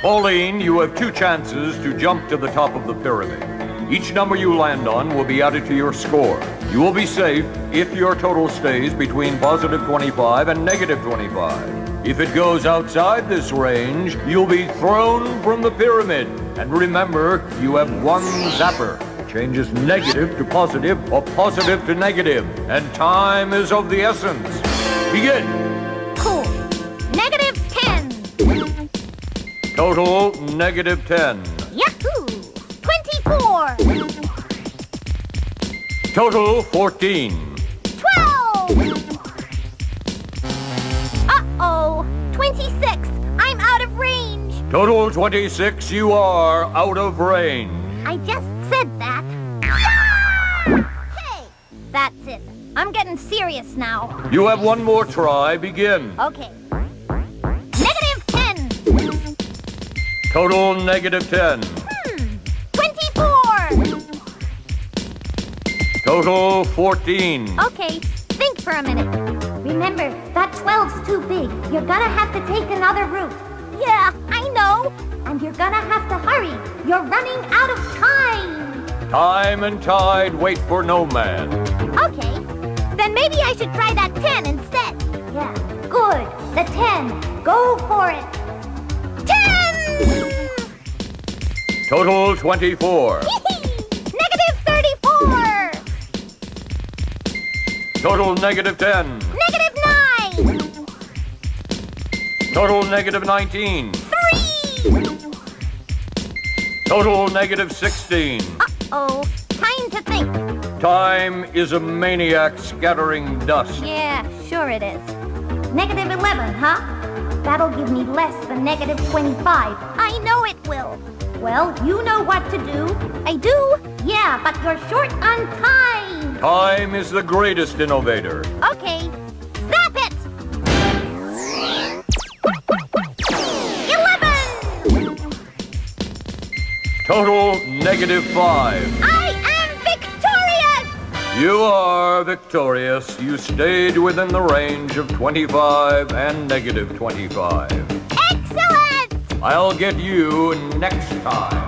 Pauline, you have two chances to jump to the top of the pyramid. Each number you land on will be added to your score. You will be safe if your total stays between positive 25 and negative 25. If it goes outside this range, you'll be thrown from the pyramid. And remember, you have one zapper. Changes negative to positive or positive to negative. And time is of the essence. Begin. Cool. Negative 10. Total negative 10. Yahoo! 24. Total 14. 12. Uh-oh. 26. I'm out of range. Total 26, you are out of range. I just said that. Yeah! Hey, that's it. I'm getting serious now. You have one more try. Begin. Okay. Negative 10. Total negative 10. Total 14. Okay, think for a minute. Remember, that 12's too big. You're gonna have to take another route. Yeah, I know. And you're gonna have to hurry. You're running out of time. Time and tide wait for no man. Okay, then maybe I should try that 10 instead. Yeah, good. The 10. Go for it. 10! Total 24. Total negative 10. Negative 9! Total negative 19. 3! Total negative 16. Uh-oh, time to think. Time is a maniac scattering dust. Yeah, sure it is. Negative 11, huh? That'll give me less than negative 25. I know it will. Well, you know what to do. I do? Yeah, but you're short on time. Time is the greatest innovator. Okay, zap it! 11! Total negative 5. I am victorious! You are victorious. You stayed within the range of 25 and negative 25. Excellent! I'll get you next time.